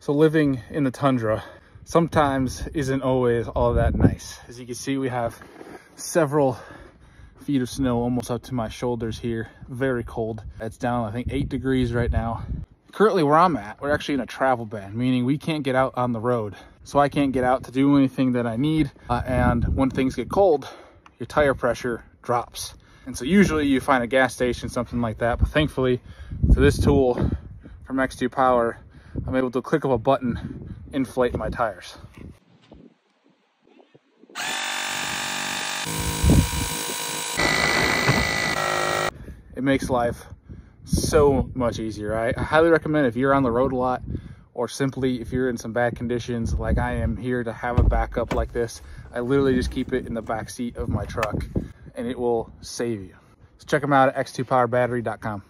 So living in the tundra sometimes isn't always all that nice. As you can see, we have several feet of snow almost up to my shoulders here. Very cold. It's down, I think, eight degrees right now. Currently where I'm at, we're actually in a travel ban, meaning we can't get out on the road. So I can't get out to do anything that I need. Uh, and when things get cold, your tire pressure drops. And so usually you find a gas station, something like that. But thankfully, to this tool from X2 Power, I'm able to click of a button, inflate my tires. It makes life so much easier. I, highly recommend if you're on the road a lot or simply if you're in some bad conditions like I am here to have a backup like this, I literally just keep it in the back seat of my truck and it will save you. So check them out at x2powerbattery.com.